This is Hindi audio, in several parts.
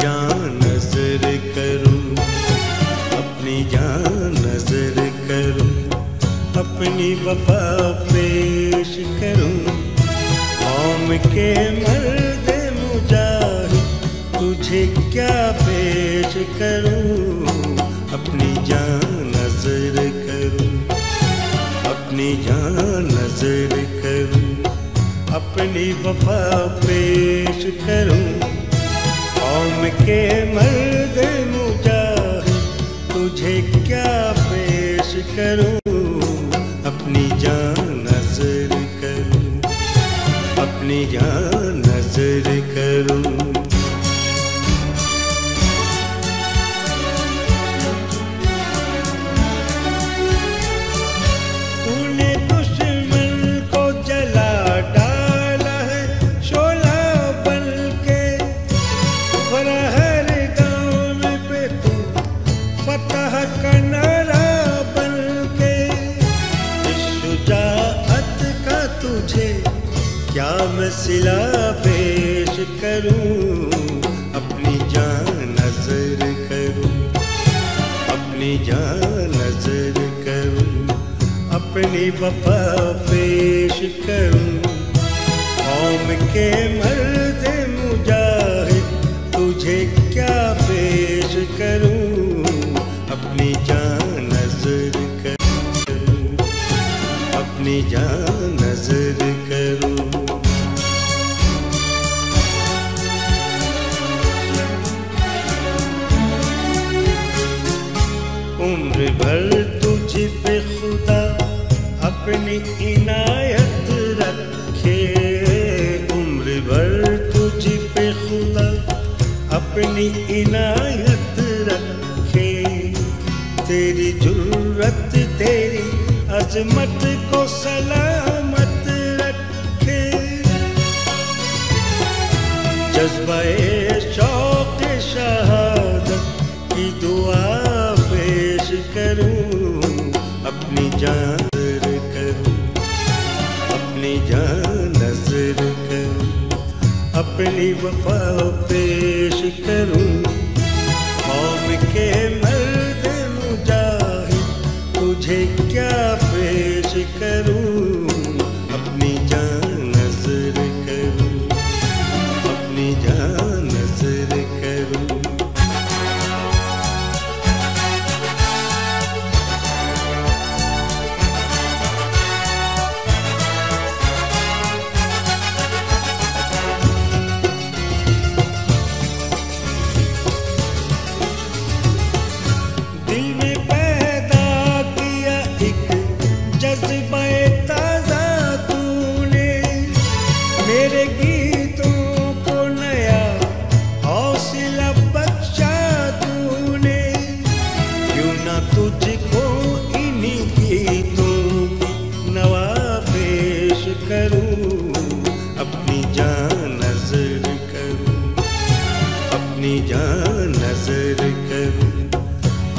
जान नज़र करूँ, अपनी जान नज़र करूँ, अपनी वफा पेश करूँ। के मर्द मुजाहिद, तुझे क्या पेश करूँ? अपनी जान नज़र करूँ, अपनी जान नज़र करूँ, अपनी वफा पेश करूँ। कौम के मर्द मुझा तुझे क्या पेश करूँ? अपनी जान नज़र करूँ अपनी जान क्या मैं सिला पेश करूँ? अपनी जान नज़र करूँ। अपनी जान नज़र करूँ। अपनी वफा पेश करूँ। कौम के मर्द मुजाहिद, तुझे नज़र करूँ। उम्र अपनी इनायत रखे। उम्र अपनी इनायत रखे। तेरी जुर्रत तेरी अजमत को सलामत रखे। जज्बाए शौक शहादत की दुआ पेश करूँ, अपनी जान करूँ, अपनी जान नज़र करूँ, अपनी वफा पेश करूँ। कौम के मर्द मुजाहिद, तुझे क्या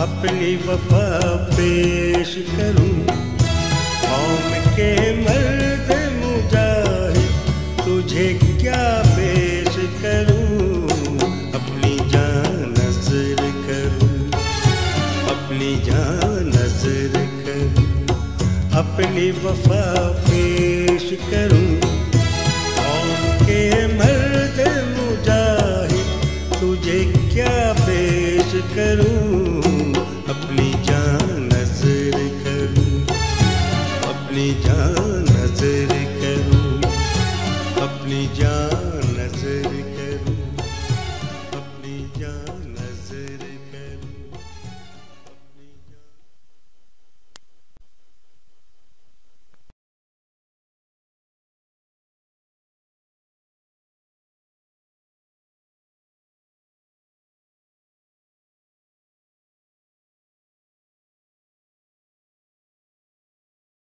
अपनी वफा पेश करूँ। कौम के मर्द मुजाहिद, तुझे क्या पेश करूँ? अपनी जान नज़र करूँ। अपनी जान नज़र करूँ। अपनी वफा पेश करूँ। तुझे क्या पेश करूँ? अपनी जान नज़र करूँ। अपनी जान नज़र